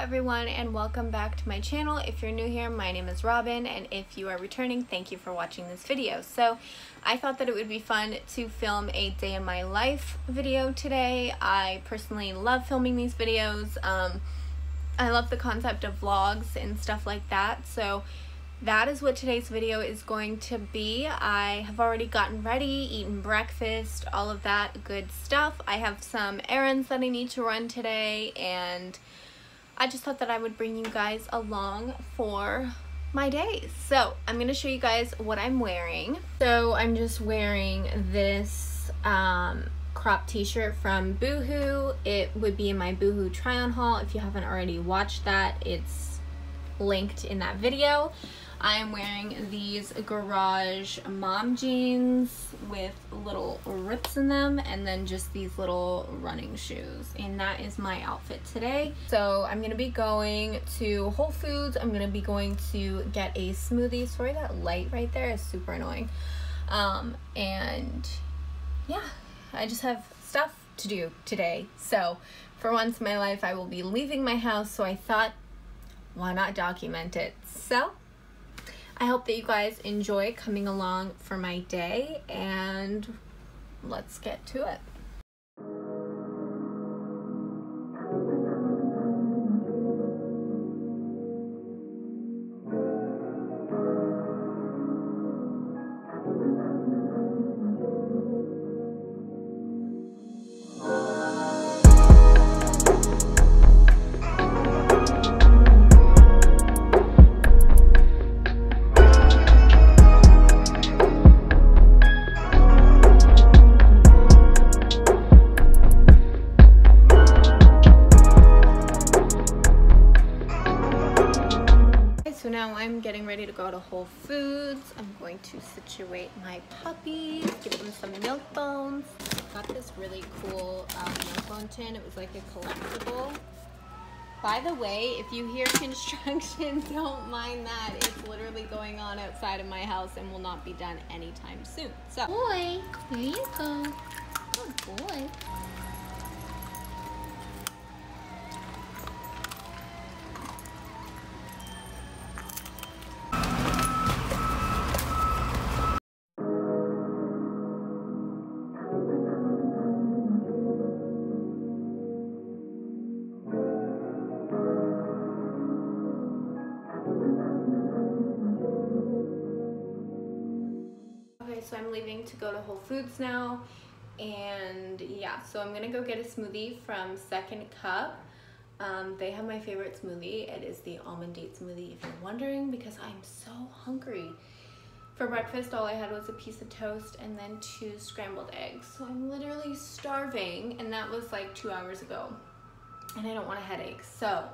everyone and welcome back to my channel. If you're new here, my name is Robin and if you are returning, thank you for watching this video. So I thought that it would be fun to film a day in my life video today. I personally love filming these videos. Um, I love the concept of vlogs and stuff like that. So that is what today's video is going to be. I have already gotten ready, eaten breakfast, all of that good stuff. I have some errands that I need to run today and I just thought that I would bring you guys along for my days. So I'm to show you guys what I'm wearing. So I'm just wearing this um, crop t-shirt from Boohoo. It would be in my Boohoo try on haul. If you haven't already watched that, it's linked in that video. I am wearing these garage mom jeans with little rips in them and then just these little running shoes and that is my outfit today. So I'm gonna be going to Whole Foods. I'm gonna be going to get a smoothie. Sorry that light right there is super annoying. Um, and yeah, I just have stuff to do today. So for once in my life I will be leaving my house so I thought why not document it? So I hope that you guys enjoy coming along for my day and let's get to it. I'm getting ready to go to Whole Foods. I'm going to situate my puppies, give them some milk bones. Got this really cool um, milk bone tin. It was like a collectible. By the way, if you hear construction, don't mind that. It's literally going on outside of my house and will not be done anytime soon. So, boy, there you go. Good boy. To go to Whole Foods now. And yeah, so I'm gonna go get a smoothie from Second Cup. Um, they have my favorite smoothie. It is the almond date smoothie, if you're wondering, because I'm so hungry. For breakfast, all I had was a piece of toast and then two scrambled eggs. So I'm literally starving, and that was like two hours ago. And I don't want a headache, so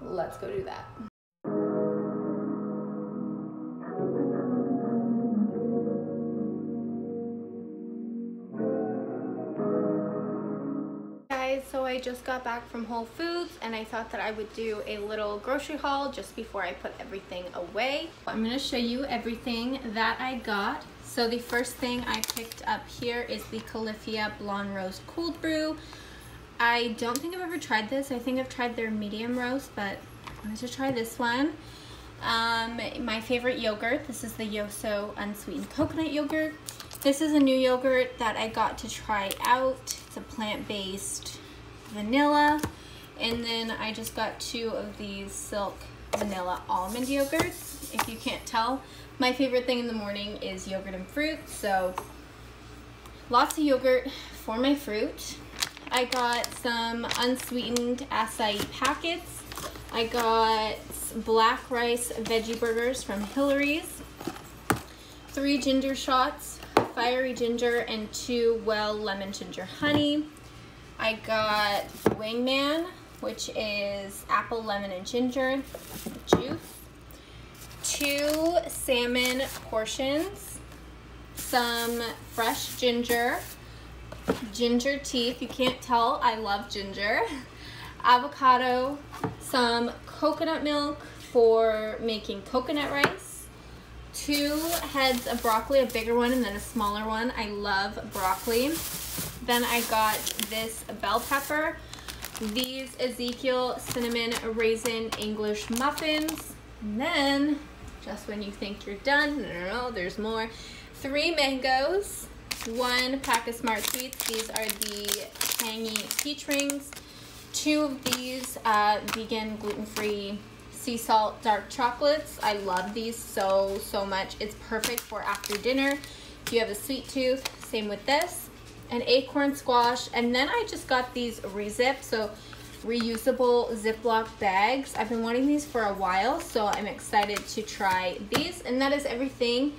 let's go do that. I just got back from Whole Foods and I thought that I would do a little grocery haul just before I put everything away. I'm going to show you everything that I got. So the first thing I picked up here is the Califia Blonde Roast Cold Brew. I don't think I've ever tried this. I think I've tried their medium roast, but I wanted to try this one. Um, my favorite yogurt, this is the Yoso Unsweetened Coconut Yogurt. This is a new yogurt that I got to try out. It's a plant-based vanilla. And then I just got two of these Silk Vanilla Almond Yogurts. If you can't tell, my favorite thing in the morning is yogurt and fruit. So lots of yogurt for my fruit. I got some unsweetened acai packets. I got black rice veggie burgers from Hilary's. Three ginger shots, fiery ginger, and two well lemon ginger honey. I got Wingman, which is apple, lemon, and ginger juice. Two salmon portions. Some fresh ginger. Ginger tea. If you can't tell, I love ginger. Avocado. Some coconut milk for making coconut rice. Two heads of broccoli, a bigger one and then a smaller one. I love broccoli. Then I got this bell pepper. these Ezekiel cinnamon raisin English muffins. And then, just when you think you're done, no, no, no, there's more. Three mangoes, one pack of Smart Sweets. These are the tangy peach rings. Two of these uh, vegan, gluten-free sea salt dark chocolates. I love these so, so much. It's perfect for after dinner. If you have a sweet tooth, same with this. An acorn squash. And then I just got these rezip, so reusable Ziploc bags. I've been wanting these for a while, so I'm excited to try these. And that is everything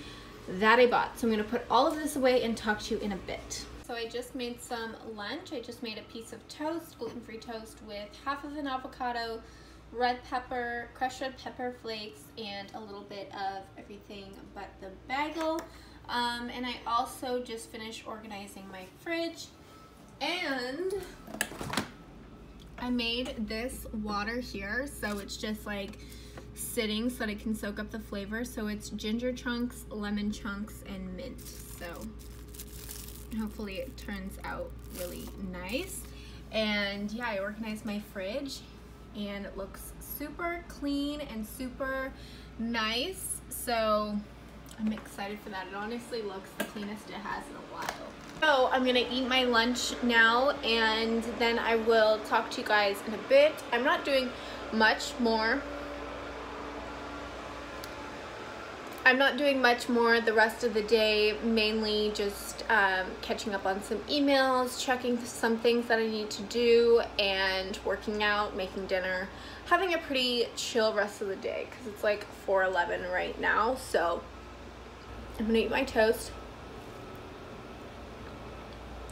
that I bought. So I'm gonna put all of this away and talk to you in a bit. So I just made some lunch. I just made a piece of toast, gluten-free toast with half of an avocado, red pepper, crushed red pepper flakes, and a little bit of everything but the bagel. Um, and I also just finished organizing my fridge. And I made this water here, so it's just like sitting so that it can soak up the flavor. So it's ginger chunks, lemon chunks, and mint. So hopefully it turns out really nice. And yeah, I organized my fridge and it looks super clean and super nice. So I'm excited for that. It honestly looks the cleanest it has in a while. So I'm gonna eat my lunch now and then I will talk to you guys in a bit. I'm not doing much more I'm not doing much more the rest of the day, mainly just um, catching up on some emails, checking some things that I need to do, and working out, making dinner, having a pretty chill rest of the day because it's like 4.11 right now. So I'm gonna eat my toast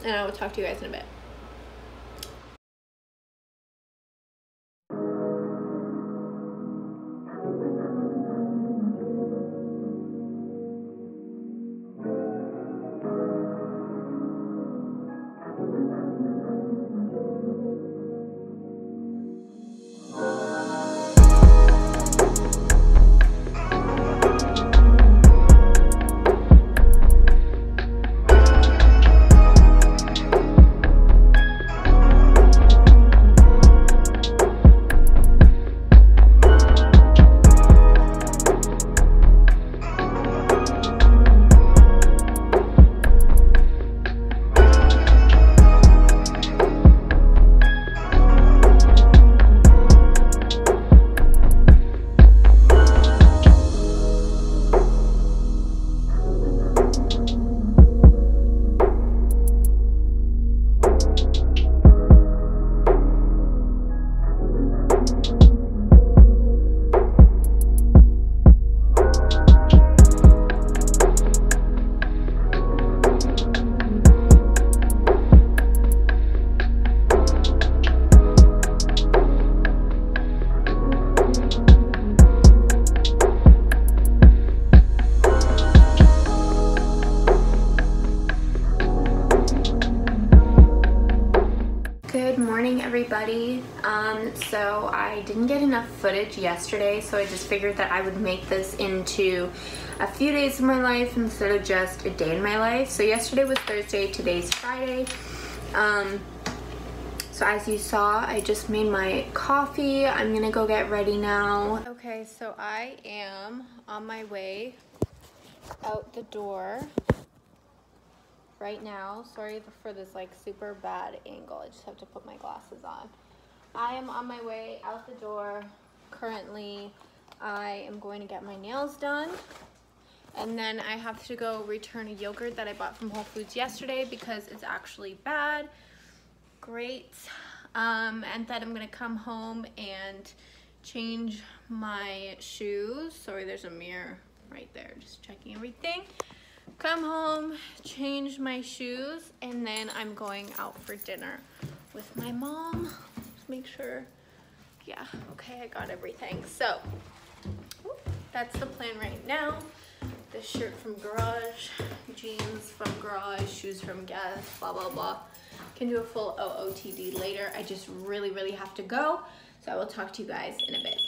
and I will talk to you guys in a bit. Footage yesterday, so I just figured that I would make this into a few days of my life instead of just a day in my life. So yesterday was Thursday, today's Friday. Um, so as you saw, I just made my coffee. I'm gonna go get ready now. Okay, so I am on my way out the door right now. Sorry for this like super bad angle. I just have to put my glasses on. I am on my way out the door. Currently, I am going to get my nails done. And then I have to go return a yogurt that I bought from Whole Foods yesterday because it's actually bad. Great. Um, and then I'm gonna come home and change my shoes. Sorry, there's a mirror right there, just checking everything come home, change my shoes, and then I'm going out for dinner with my mom. Make sure, yeah, okay, I got everything. So, that's the plan right now. This shirt from Garage, jeans from Garage, shoes from Guess, blah, blah, blah. Can do a full OOTD later. I just really, really have to go. So I will talk to you guys in a bit.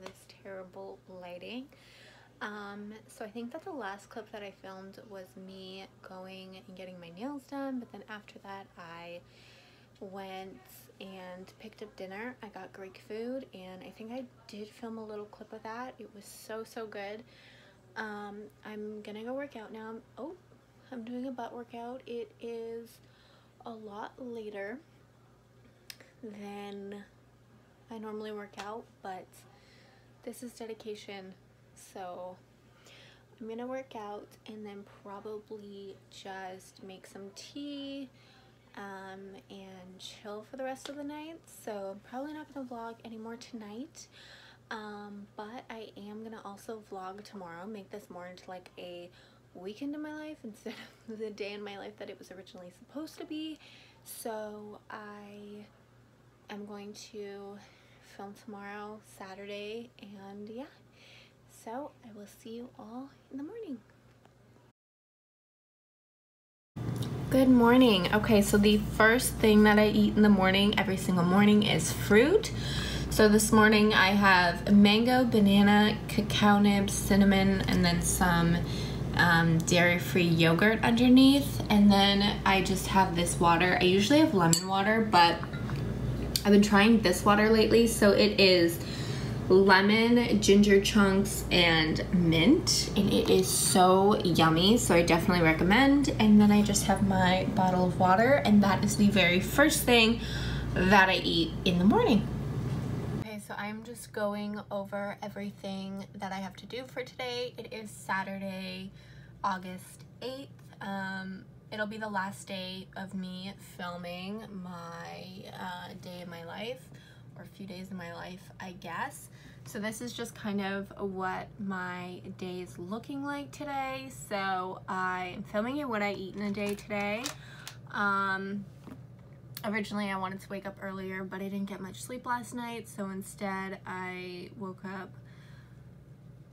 This terrible lighting. Um, so I think that the last clip that I filmed was me going and getting my nails done, but then after that I went and picked up dinner. I got Greek food and I think I did film a little clip of that. It was so, so good. Um, I'm gonna go work out now. Oh, I'm doing a butt workout. It is a lot later than I normally work out, but this is dedication. So I'm gonna work out and then probably just make some tea um, and chill for the rest of the night. So I'm probably not gonna vlog anymore tonight. Um, but I am gonna also vlog tomorrow, make this more into like a weekend in my life instead of the day in my life that it was originally supposed to be. So I am going to film tomorrow, Saturday, and yeah. So I will see you all in the morning. Good morning. Okay, so the first thing that I eat in the morning, every single morning, is fruit. So this morning I have mango, banana, cacao nibs, cinnamon, and then some um, dairy-free yogurt underneath. And then I just have this water. I usually have lemon water, but I've been trying this water lately. So it is lemon, ginger chunks, and mint. And it is so yummy, so I definitely recommend. And then I just have my bottle of water, and that is the very first thing that I eat in the morning. Okay, so I'm just going over everything that I have to do for today. It is Saturday, August 8th. Um, it'll be the last day of me filming my uh, day of my life or a few days of my life, I guess. So this is just kind of what my day is looking like today. So I am filming you what I eat in a day today. Um, originally I wanted to wake up earlier, but I didn't get much sleep last night. So instead I woke up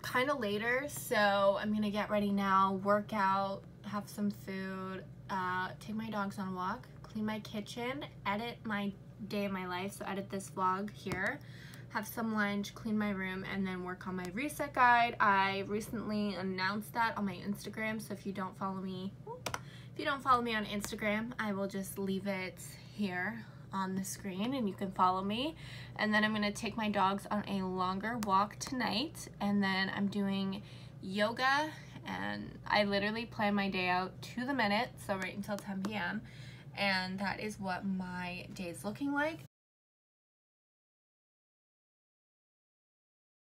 kind of later. So I'm gonna get ready now, work out, have some food, uh, take my dogs on a walk, clean my kitchen, edit my day of my life. So edit this vlog here, have some lunch, clean my room, and then work on my reset guide. I recently announced that on my Instagram. So if you don't follow me, if you don't follow me on Instagram, I will just leave it here on the screen and you can follow me. And then I'm gonna take my dogs on a longer walk tonight. And then I'm doing yoga and I literally plan my day out to the minute. So right until 10 p.m and that is what my day is looking like.